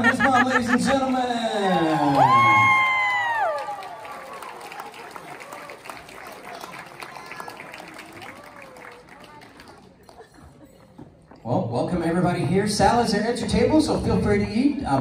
Ladies and gentlemen. Well, welcome everybody here. Salads are at your table, so feel free to eat. Um,